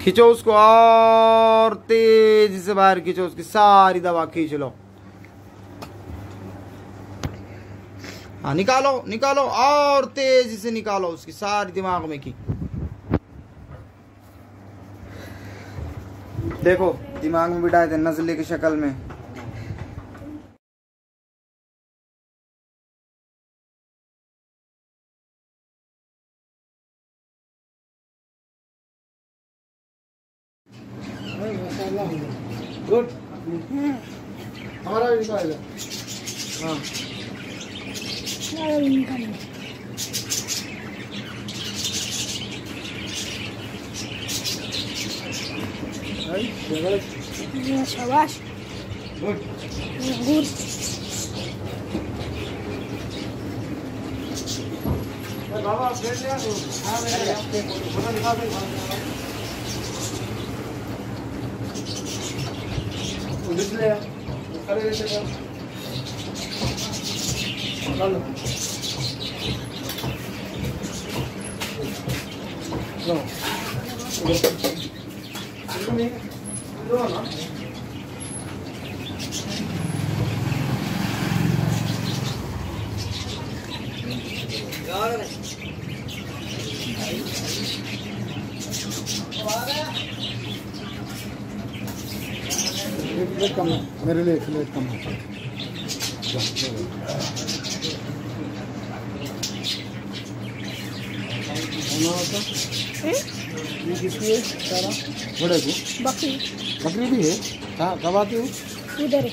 खींचो उसको और तेज़ी से बाहर खींचो उसकी सारी दवा खींच लो। हाँ निकालो निकालो और तेज़ी से निकालो उसकी सारी दिमाग में की। देखो, दिमाग में बिठाए थे नजले की शक्ल में। गुड गुड बाबा प्लेट ले आ तू हाँ ले ले फ़ोटो दिखा दे पुलिस ले आ अरे ले चल चल प्लेट कम है। मेरे लिए प्लेट कम है। ये किसकी है? सारा। बड़े को। बकरी। बकरी भी है। कहाँ कब आती हूँ? उधर है?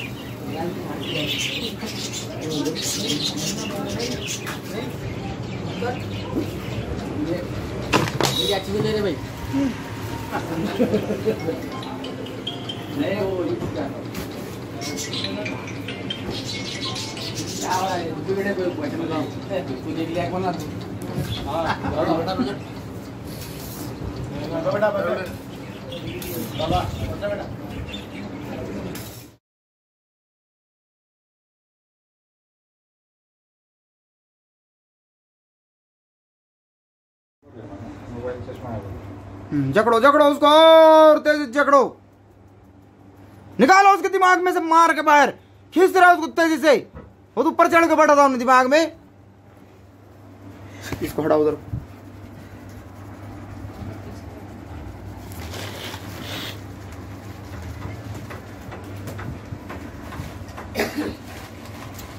मोबाइल जकड़ो जकड़ो उसको और तेज़ी जकड़ो। निकालो उसके दिमाग में से मार के बाहर। खींच रहा उसको तेज़ी से। वो तो ऊपर चढ़ के बैठा था उन्हें दिमाग में। इसको हटा उधर।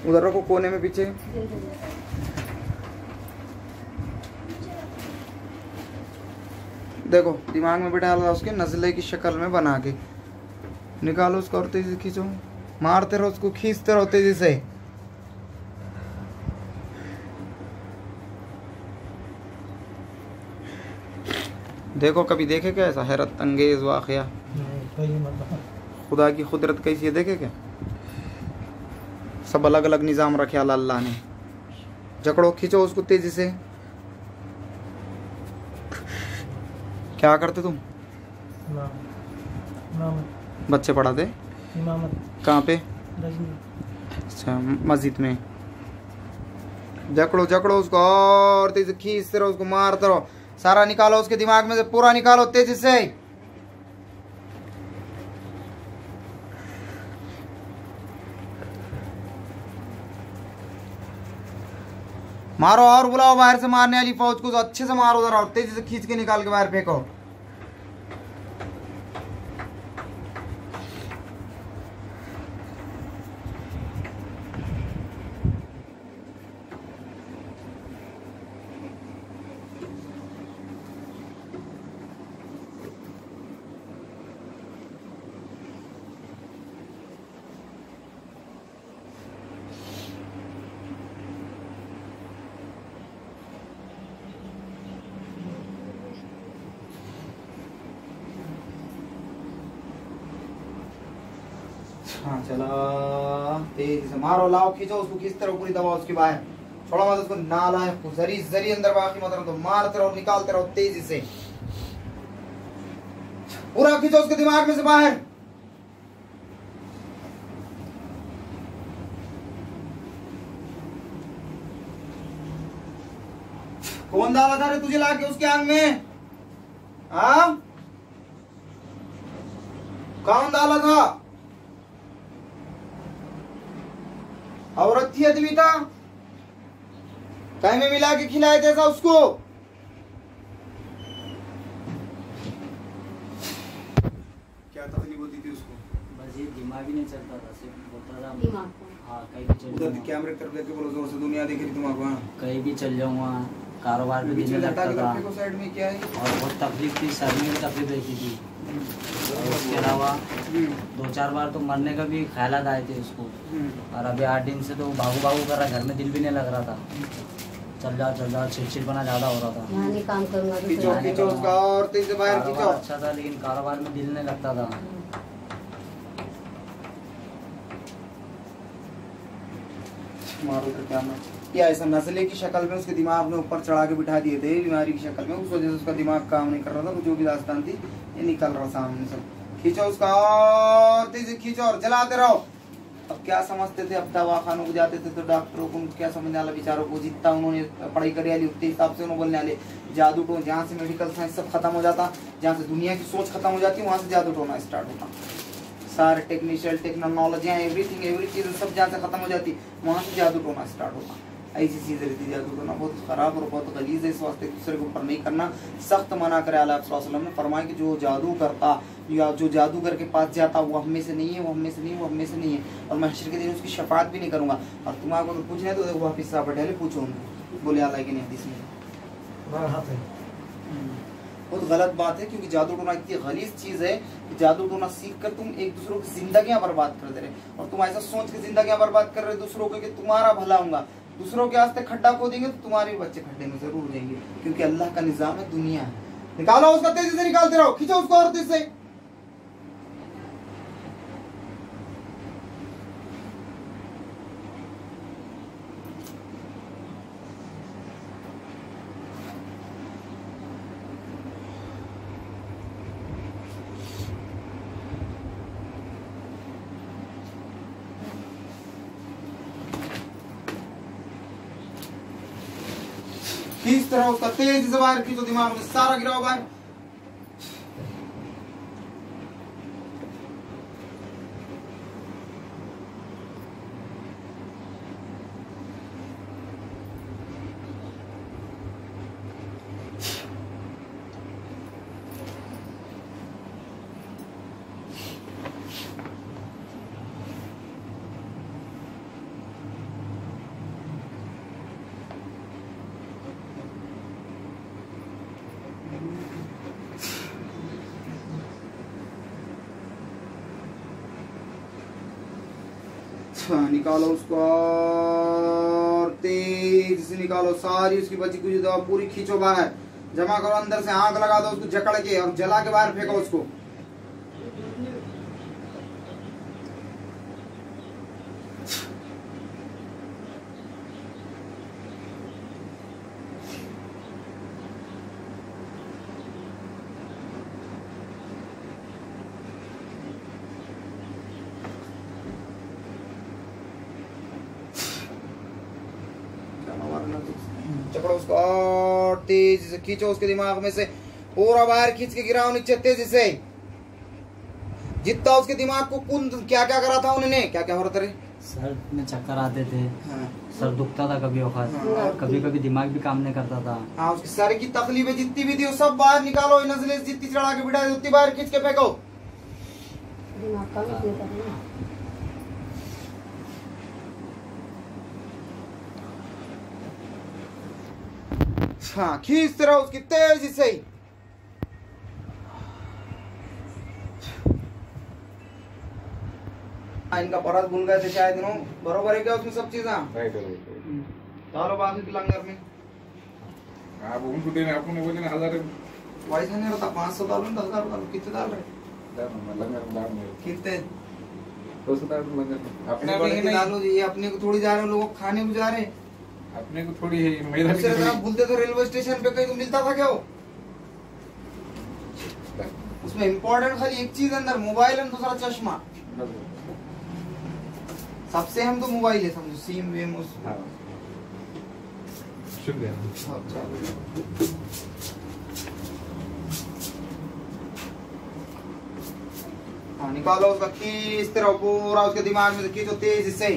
उधर रखो कोने में पीछे। देखो दिमाग में बिठा लो उसके नजले की शक्ल में बना के। निकालो उसको और तेज़ी से खींचो। मारते रहो उसको खींचते रहो तेज़ी से। देखो कभी देखे क्या ऐसा? हैरत अंगेज वाकया। खुदा की कुदरत कैसी है देखे क्या? सब अलग अलग निज़ाम रखे अल्लाह अल्लाह ने। जकड़ो खींचो उसको तेज़ी से। क्या करते तुम? बच्चे पढ़ाते? कहाँ पे? अच्छा मस्जिद में। जकड़ो जकड़ो उसको और तेज खींचते रहो उसको मारते रहो। सारा निकालो उसके दिमाग में से पूरा निकालो तेज़ी से। मारो और बुलाओ बाहर से मारने वाली फौज को अच्छे से मारो जरा और तेज़ी से खींच के निकाल के बाहर फेंको। हाँ चला। तेज़ी से मारो, लाओ, खींचो उसको खींचते रहो पूरी दवा उसके बाहर छोड़ो मत उसको नाला जरी जरी अंदर बाकी मत तो मारते रहो, निकालते रहो तेज़ी से। पूरा खींचो उसके दिमाग में से बाहर। कौन डाला था रे तुझे लाके उसके आंग में? हाँ? कौन डाला था? औरत थी अद्विता। था कहीं में मिला के खिलाए थे ऐसा उसको। क्या तकलीफ़ होती थी उसको? बस ये दिमाग ही नहीं चलता था सिर्फ़ बोलता था दिमाग हाँ कहीं भी चल उधर जाऊँगा कैमरे तरफ़ लेके बोलो ज़ोर से दुनिया देख रही तुम्हारा वहाँ। कहीं भी चल जाऊँगा कारोबार भी हटा लगता था। को साइड में क्या है? और बहुत तकलीफ़ थी सर में तकलीफ़ रहती थी। और उसके अलावा दो चार बार तो मरने का भी ख्याल आए थे उसको। और अभी आठ दिन से तो भागू भागू कर रहा घर में दिल भी नहीं लग रहा था। चल जाओ चल जाओ चिड़चिड़ बना ज़्यादा हो रहा था। काम करूँगा तो और अच्छा था लेकिन कारोबार में दिल नहीं लगता था। मारो तो क्या मैं। या ऐसा नस्ले की शक्ल में उसके दिमाग में ऊपर चढ़ा के बिठा दिए थे बीमारी की शक्ल में। उस वजह से उसका दिमाग काम नहीं कर रहा था वो जो भी दास्तान थी। ये निकल रहा सामने सब खींचो उसका, और तेज से खींचो और जलाते रहो। अब क्या समझते थे? अब दवा खानों को जाते थे तो डॉक्टरों को क्या समझने वाला बेचारों को? जितना उन्होंने पढ़ाई करी वाली, उतने हिसाब से उन्होंने बोलने वाले। जादू टो जहाँ से मेडिकल साइंस सब खत्म हो जाता, जहाँ से दुनिया की सोच खत्म हो जाती, वहाँ से जादू टोना स्टार्ट होता। सारे टेक्निशियल टेक्नोलॉजियाँ एवरीथिंग एवरी चीज़ सब जहाँ से खत्म हो जाती, वहाँ से जादू टोना स्टार्ट होता। ऐसी चीज़ रहती जादू टोना बहुत खराब और बहुत गलीज है। इस वास्ते एक दूसरे के ऊपर नहीं करना। सख्त मना करे अल्लाह वसल्लम ने। फरमाया कि जो जादू करता या जो जादूगर के पास जाता वो हम में से नहीं है वो हम में से नहीं है वो हम में से नहीं है। और मैं हशर के दिन उसकी शफात भी नहीं करूँगा। और तुम्हारे को अगर पूछना है तो देखो वापिस साहब पटेल पूछो उनको। बोले अल्लाह की नहीं में हमारा हाथ है। बहुत गलत बात है क्योंकि जादू टोना इतनी गलीज चीज़ है कि जादू टोना सीख कर तुम एक दूसरों की जिंदगियाँ बर्बाद कर दे रहे और तुम ऐसा सोच के जिंदगियाँ बर्बाद कर रहे दूसरों को कि तुम्हारा भला होगा दूसरों के वास्ते खड्डा खोदेंगे तो तुम्हारे बच्चे खड्डे में ज़रूर जाएँगे क्योंकि अल्लाह का निज़ाम है, दुनिया है। निकालो उसका तेज़ी से निकालते रहो, खींचो उसको और तेज़ी से। खींचते तरह उसका तेज जवाहर की खींचो दिमाग में सारा गिरा हुआ अच्छा निकालो उसको और तेज से निकालो, सारी उसकी बची कुछ दवा, पूरी खींचो बाहर। जमा करो अंदर से, आग लगा दो उसको जकड़ के और जला के बाहर फेंको उसको। उसको और तेज़ी से खींचो उसके दिमाग में से। पूरा बाहर खींच के गिराओ नीचे तेज़ी से। जितना उसके दिमाग को कुंद क्या क्या करा था उन्होंने? क्या क्या हो रहा था सर में चक्कर आते थे। हाँ। सर दुखता था कभी वक्त। हाँ। कभी कभी दिमाग भी काम नहीं करता था। हाँ उसके सर की तकलीफें जितनी भी थी वो सब बाहर निकालो नजले जितनी चढ़ा के बिठा उतनी बाहर खींच के फेंको। ही हाँ खींचते रहो उसकी तेज़ी से ही। हाँ, इनका परत भूल गए थे शायद इन्हों। बरोबर है क्या उसमें सब चीज़ें? राइट राइट डालो बाकी के लंगर में। आप उनको देने आपको बोले ना हज़ार वैसा नहीं होता पाँच सौ डालो ना दस हज़ार डालो कितने डाल रहे लंगर में डाल में कितने? दो सौ बंद अपने के नहीं डालो जी, अपने को थोड़ी जा रहे हो लोगों खाने को जा रहे हैं। अपने को थोड़ी है मेरा बोलते तो रेलवे स्टेशन पे कहीं तो मिलता था क्या वो? उसमें इम्पोर्टेंट खाली एक चीज़ अंदर मोबाइल और दूसरा चश्मा। सबसे हम तो मोबाइल है समझो सिम वेम उस। हाँ। शुक्रिया। हाँ, हाँ निकालो उसका खींचते रहो पूरा उसके दिमाग में खींचो तेज से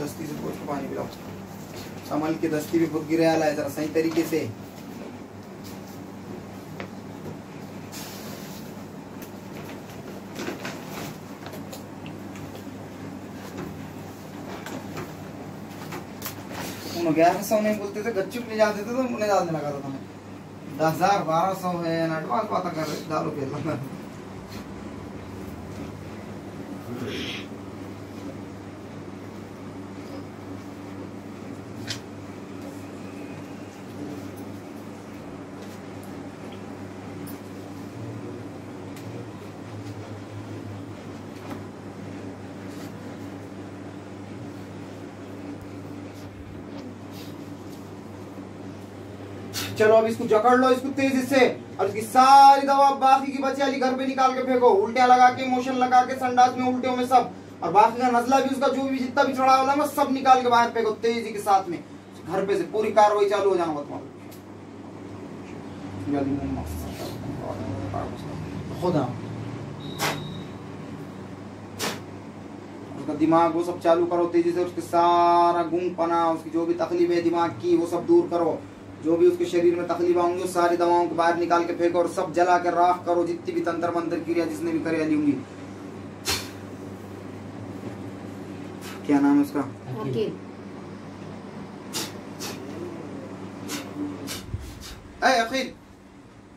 दस्ती से पोछ के पानी पिलाओ संभल के दस्ती भी खुद गिरे है, जरा सही तरीके से। ग्यारह सौ नहीं बोलते थे, गच्चू ले जाते थे तो उन्हें डालने लगा था मैं। दस हज़ार बारह सौ है एडवांस बात कर रहे डालो खेल चलो अब इसको जकड़ लो, इसको तेज़ी से और इसकी सारी दवा बाकी की बची वाली घर पे निकाल के फेंको। उल्टिया लगा के, मोशन लगा के, संडास में उल्टियों में सब। और बाकी का नजला भी उसका, जो भी जितना भी चढ़ा वाला सब निकाल के बाहर फेंको, तेज़ी के साथ में। घर पे से पूरी कार्रवाई चालू हो जाना खुदा उसका दिमाग, वो सब चालू करो, तेज़ी से उसके सारा गुम पना, उसकी जो भी तकलीफ़ है, दिमाग की, वो सब दूर करो। जो भी उसके शरीर में तकलीफ़ होंगी उस सारी दवाओं को बाहर निकाल के फेंको और सब जला कर राख करो जितनी भी तंत्र मंत्र क्रिया जिसने भी करे होंगी क्या नाम है उसका? अखिल।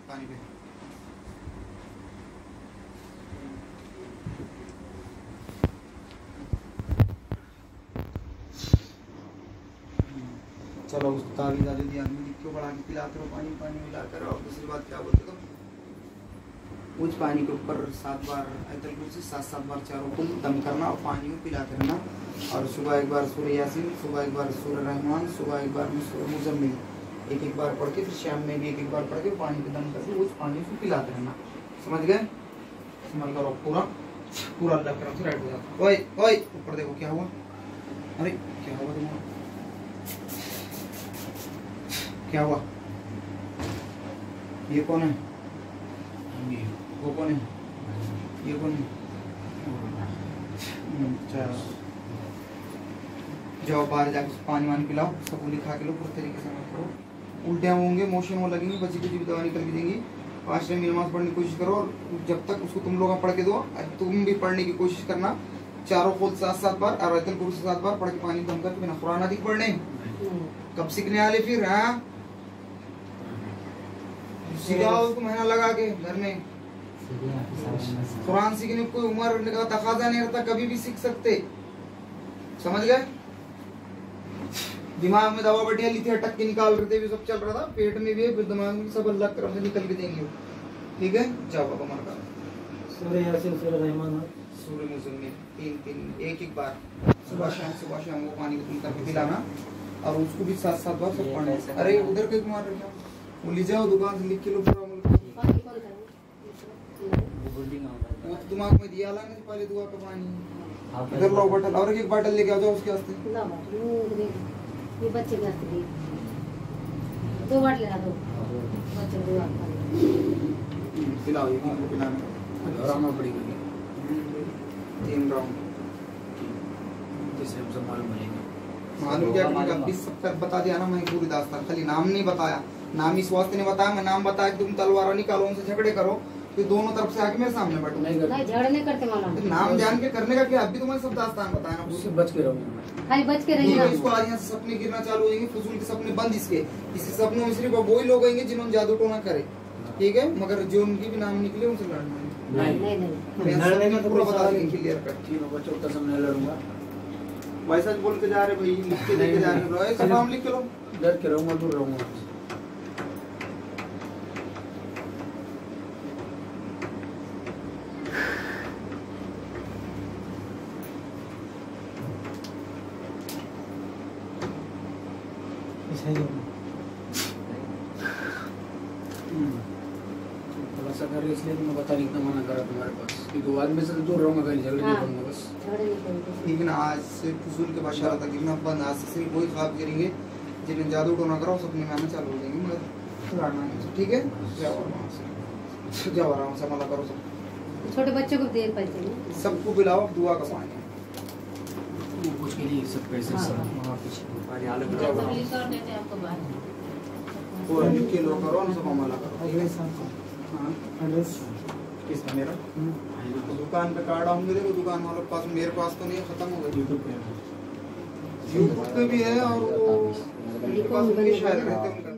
पानी पे। चलो उसको दिया आदमी के बढ़ा के पिलाते रहो, पानी पानी मिलाकर और दूसरी बात क्या बोलते तो कुछ पानी के ऊपर सात बार अयतल कुर्सी सात सात बार चारों को दम करना और पानी में पिलाते रहना। और सुबह एक बार सूर्य यासीन, सुबह एक बार सूर्य रहमान, सुबह एक बार मुजम्मिल। एक एक बार पढ़ के फिर शाम में भी एक एक बार पढ़ के पानी पे दम करके उस पानी को पिलाते रहना। समझ गए? समझ करो पूरा पूरा अल्लाह करम से राइट हो जाता ओए ओए, ऊपर देखो क्या हुआ? अरे, क्या हुआ तुम्हारा? क्या हुआ? ये कौन है? वो कौन है? ये कौन है? हम्म, अच्छा। जाओ बाहर जाके पानी वानी पिलाओ उसका गोली खा के लो पूरे तरीके से मत करो। उल्टियाँ होंगे मोशन वो लगेंगी बची कुछ भी दवा निकल के देंगी। पाँच टाइम नमाज़ पढ़ने की कोशिश करो और जब तक उसको तुम लोग पढ़ के दो तुम भी पढ़ने की कोशिश करना। चारों खोल सात सात बार और रतल कुर्सी सात बार पढ़ के पानी दम करके बिना कुरान अधिक पढ़ने। कब सीखने वाले फिर हाँ? सिखाओ महीना लगा के घर में। कुरान सीखने कोई उम्र का तकाजा नहीं रहता कभी भी सीख सकते। समझ गए? दिमाग में दवा बढ़िया ली थी अटक के निकाल रहे थे भी सब चल रहा था। पेट में भी फिर दिमाग में सब अल्लाह की तरफ़ से निकल के देंगे। ठीक है? जाओ बाबा मर का सूर्य यासीन सूर्य रहमान। सूर्य मुजम्मिल तीन तीन एक एक बार। सुबह शाम सुबह शाम वो पानी को तुम करके पिलाना और उसको भी साथ साथ बार सब पढ़ना अरे उधर कहीं मार रहे वो ले जाओ दुकान से लिख के लो पूरा मुल्क। पानी कौन करें बिल्डिंग वो तो दिमाग में दिया ला नहीं पहले दुआ का पानी। इधर लो बटल और एक बटल लेके आ जाओ उसके वास्ते। ना ये बच्चे के देख। दो बार ले दो। बच्चे दो बार पानी। पिलाओ ये को पिलाना? दोहराना पड़ेगा तीन राउंड जिससे हमसे मालूम बनेगा मालूम क्या कि अभी सब बता दिया ना मैं पूरी दास्तान। खाली नाम नहीं बताया। नाम इस वास्ते नहीं बताया मैं नाम बताया कि तुम तलवार निकालो उनसे झगड़े करो फिर दोनों तरफ़ से आके मेरे सामने बैठो। नहीं नहीं झगड़ा नहीं करते मालूम। फिर नाम जान के करने का क्या? अभी तुम्हें सब दास्तान बताया ना। उससे बच के रहूँगा खाली बच के रहिएगा। इसको आज यहाँ से सपने गिरना चालू हो जाएँगे फजूल के सपने बंद इसके। इसके सपनों में सिर्फ़ वही लोग आएँगे जिन्होंने जादू टोना करे। ठीक है? मगर जो उनकी भी नाम निकले उनसे लड़ना है। नहीं। नहीं नहीं। लड़ने का तो पूरा बता देंगे नहीं। क्लियर कट तीनों बच्चों का सामने लड़ूँगा। वैसा बोल के जा रहे भाई लिख के लेके जा रहे हो। ऐसा नाम लिख के लो। डर के रहूँगा दूर रहूँगा थोड़ा सा कर इसलिए तो मैं बता नहीं इतना मना करा तुम्हारे पास कि दो से तो दूर रहूँगा कहीं झगड़े नहीं। करूँगा बस। लेकिन आज से फजूल के बशा तक इतना बंद आज से सिर्फ़ वही ख्वाब करेंगे जिन्हें जादू टोना करो सपने में आना चालू हो जाएँगे मगर लड़ना नहीं ठीक है? जाओ आराम से। जाओ आराम से मना करो सब। छोटे बच्चों को देर पाते हैं सबको बुलाओ दुआ का पानी। कुछ के लिए सब कैसे हाँ। सब है। के लो करो ना सब हमला करो। हाँ किसका मेरा? तो दुकान पे कार्ड आऊँगे देखो दुकान वालों के पास मेरे पास तो नहीं है खत्म हो गया। यूट्यूब पे यूट्यूब पे भी है और वो मेरे पास भी शायद रहते